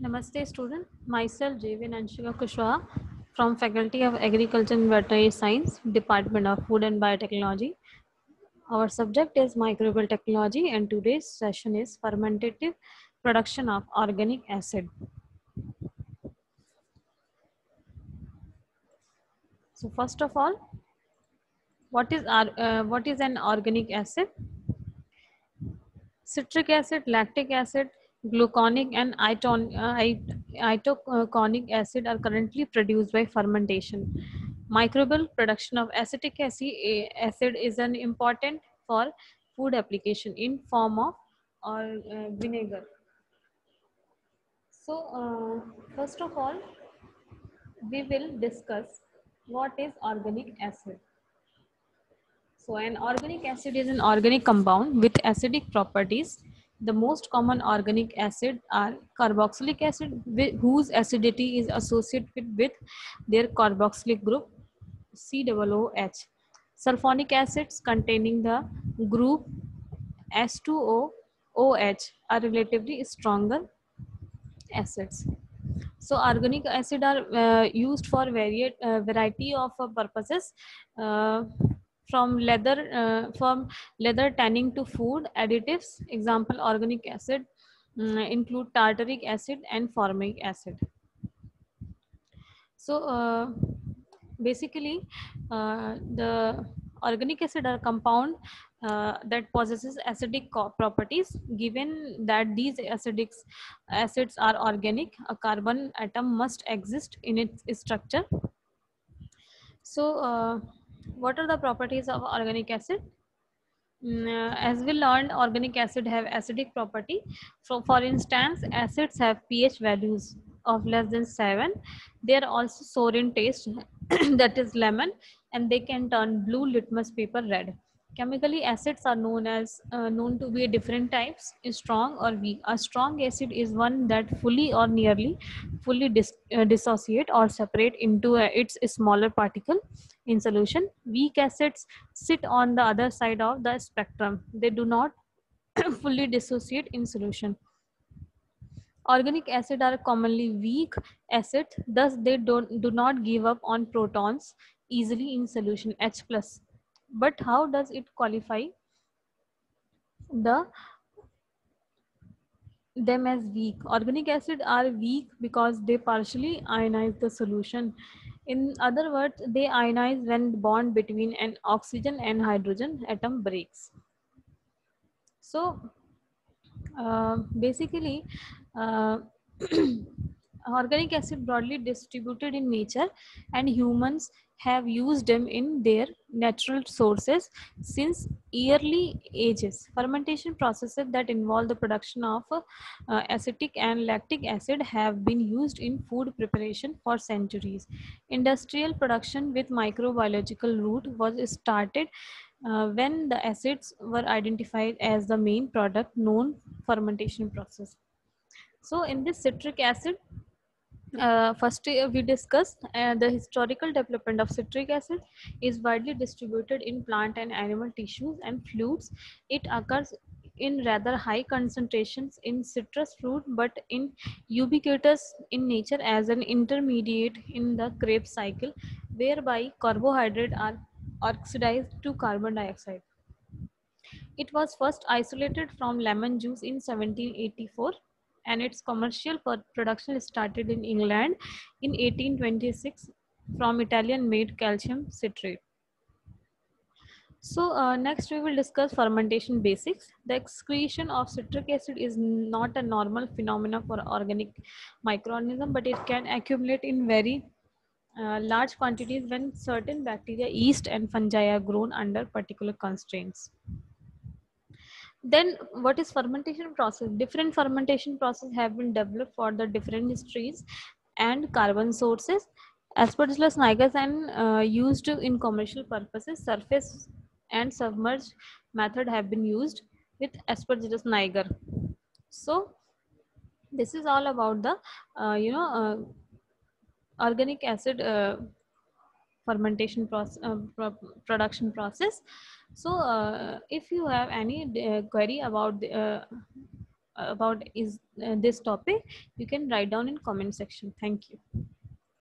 Namaste student, myself Javin Anshika Kushwaha from Faculty of Agriculture and Veterinary Science, Department of Food and Biotechnology. Our subject is microbial technology and today's session is fermentative production of organic acid. So first of all, what is, uh, what is an organic acid? Citric acid, lactic acid, gluconic and iton, uh, itaconic acid are currently produced by fermentation. Microbial production of acetic acid is an important for food application in form of or uh, vinegar. So uh, first of all, we will discuss what is organic acid. So an organic acid is an organic compound with acidic properties. The most common organic acid are carboxylic acid whose acidity is associated with their carboxylic group COOH. Sulfonic acids containing the group S2OH are relatively stronger acids. So organic acid are uh, used for varied, uh, variety of uh, purposes. From leather uh, from leather tanning to food additives example organic acid um, include tartaric acid and formic acid. So uh, basically uh, the organic acid are compound uh, that possesses acidic properties. Given that these acidic acids are organic a carbon atom must exist in its structure. So uh, what are the properties of organic acid? Mm, uh, as we learned, organic acid have acidic property. So for instance, acids have pH values of less than 7. They are also sour in taste, that is lemon, and they can turn blue litmus paper red. Chemically, acids are known as uh, known to be different types, strong or weak. A strong acid is one that fully or nearly fully dis, uh, dissociate or separate into a, its smaller particle in solution. Weak acids sit on the other side of the spectrum. They do not fully dissociate in solution. Organic acid are commonly weak acid, thus they don't do not give up on protons easily in solution H plus but how does it qualify the them as weak organic acid are weak because they partially ionize the solution in other words they ionize when the bond between an oxygen and hydrogen atom breaks. So uh, basically uh, organic acid broadly distributed in nature and humans have used them in their natural sources since early ages. Fermentation processes that involve the production of uh, acetic and lactic acid have been used in food preparation for centuries. Industrial production with microbiological route was started uh, when the acids were identified as the main product known fermentation process. So in this citric acid, uh, first uh, we discussed uh, the historical development of citric acid is widely distributed in plant and animal tissues and fluids it occurs in rather high concentrations in citrus fruit but in ubiquitous in nature as an intermediate in the Krebs cycle whereby carbohydrate are oxidized to carbon dioxide. It was first isolated from lemon juice in 1784 and its commercial production started in England in 1826 from Italian made calcium citrate. So uh, next we will discuss fermentation basics. The excretion of citric acid is not a normal phenomena for organic microorganism, but it can accumulate in very uh, large quantities when certain bacteria, yeast and fungi are grown under particular constraints then what is fermentation process? Different fermentation process have been developed for the different histories and carbon sources. Aspergillus niger and uh, used in commercial purposes surface and submerged method have been used with aspergillus niger so this is all about the uh, you know uh, organic acid uh, fermentation process uh, pro production process. So uh, if you have any uh, query about the, uh, about is uh, this topic you can write down in comment section. Thank you